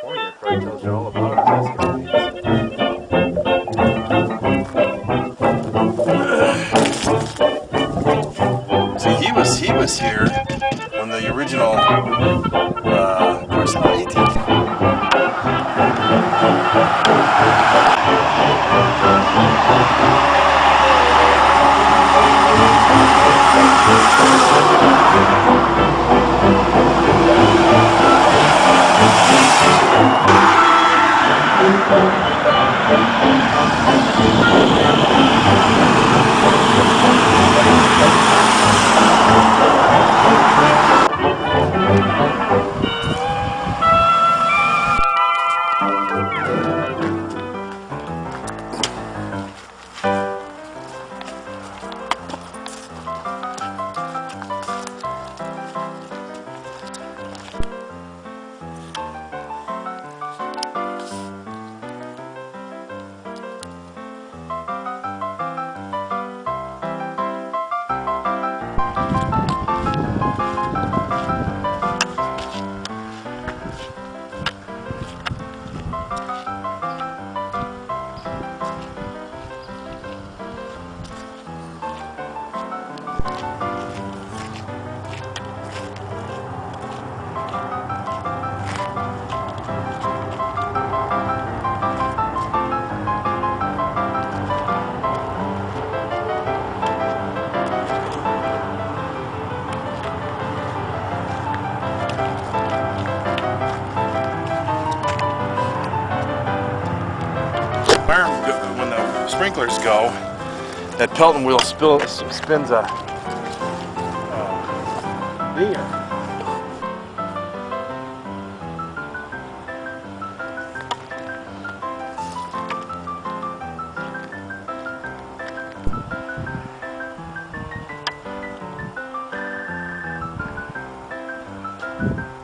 California probably tells you all about our escapades. sprinklers go, that Pelton wheel spill, spins a uh, beer. Thank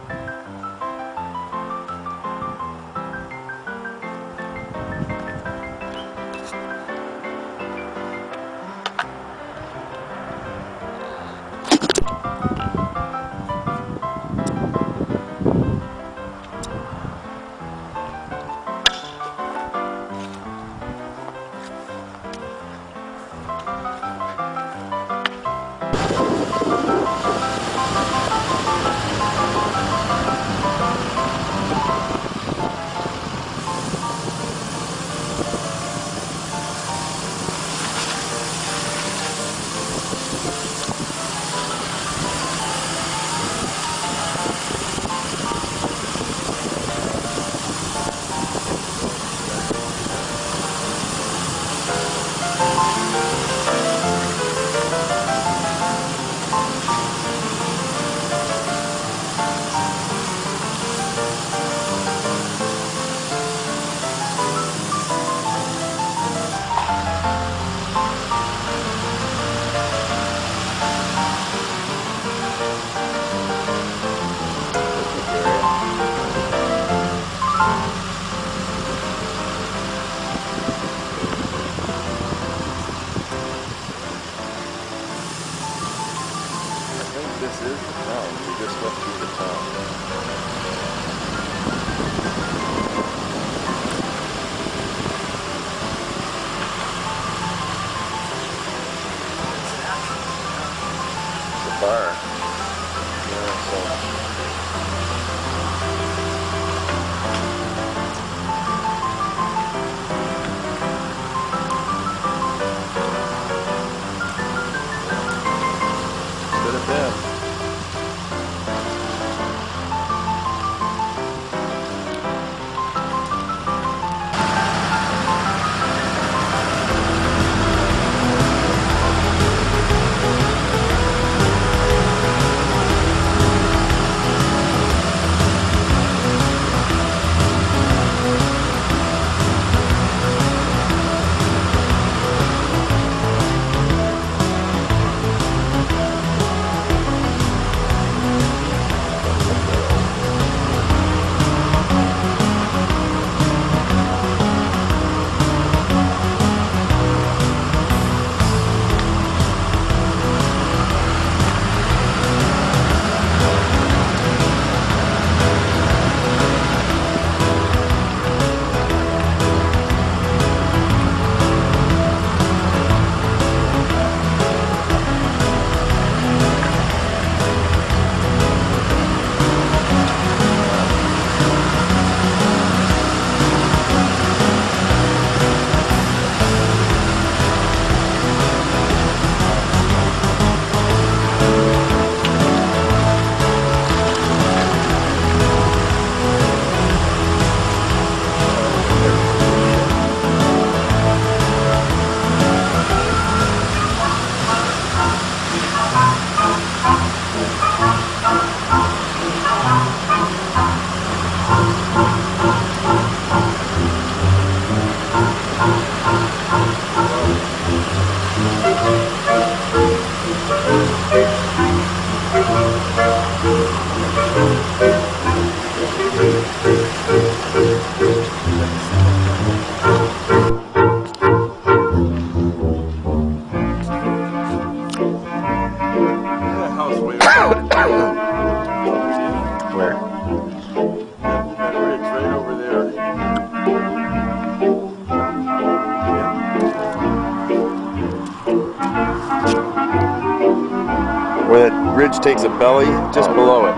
Where that ridge takes a belly, just below it.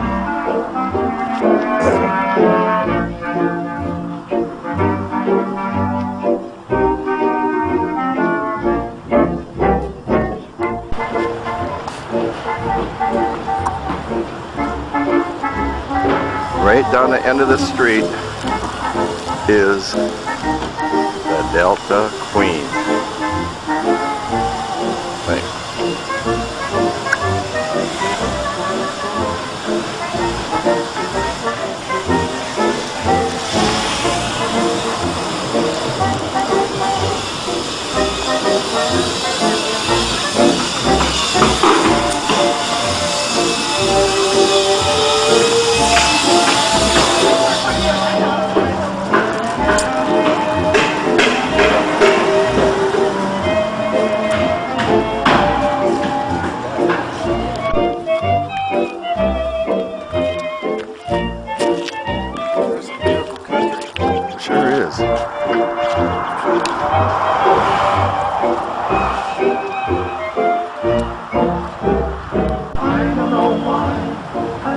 Right down the end of the street is Delta Queen.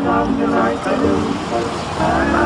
love you like I do.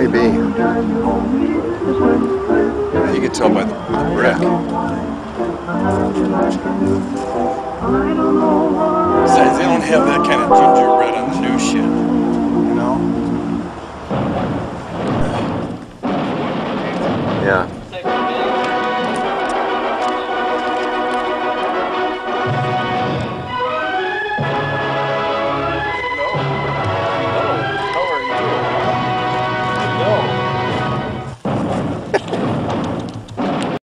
may be. You can tell by the, the brick. Besides, they don't have that kind of gingerbread on the new shit.